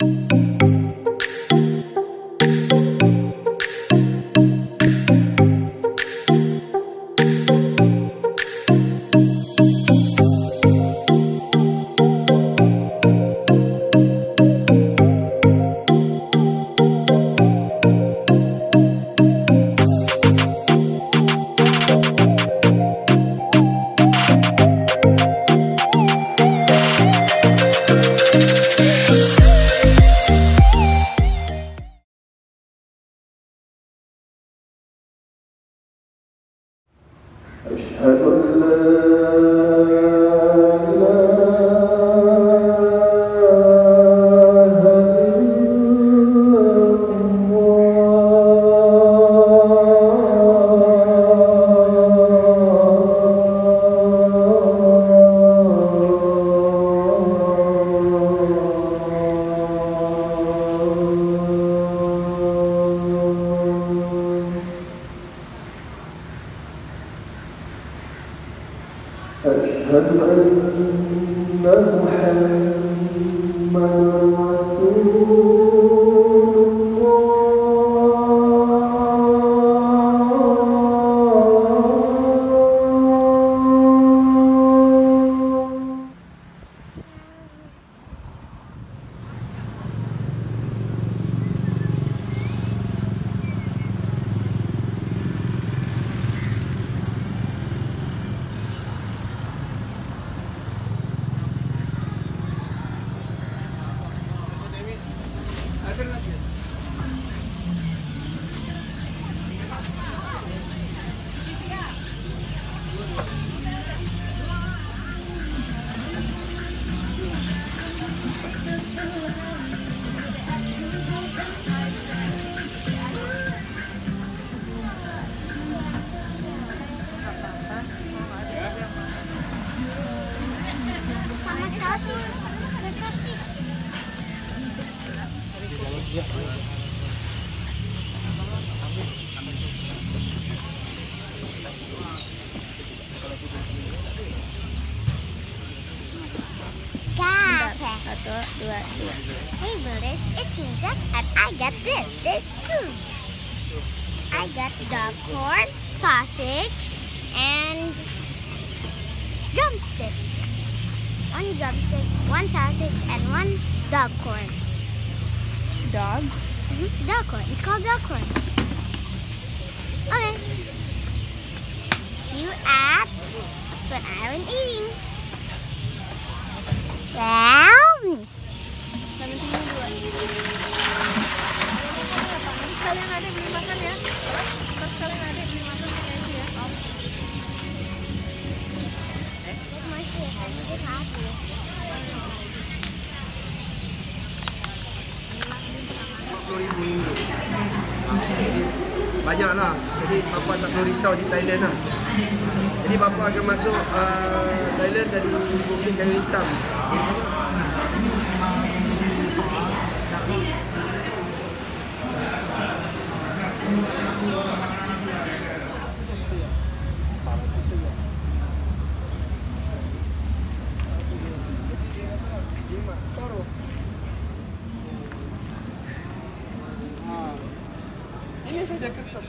Música أشهد أن لا أشهد أن محمدا dua, tiga. Hey brothers, it's me Rizak and I got this, this food. I got dog corn, sausage, and drumstick. One drumstick, one sausage, and one dog corn. Dog. Mhm, Dog corn. It's called dog corn. Okay. See you at when I'm eating. Wow. Kami semua adik beli makan ya. Ntar sekalian adik beli makan ya. Masih akan ikut aku. RM10,000 Banyaklah Jadi Bapa tak perlu risau di Thailand lah Jadi Bapa akan masuk uh, Thailand dari Bukit Jaya Hitam Thank you. Ну, Где как-то...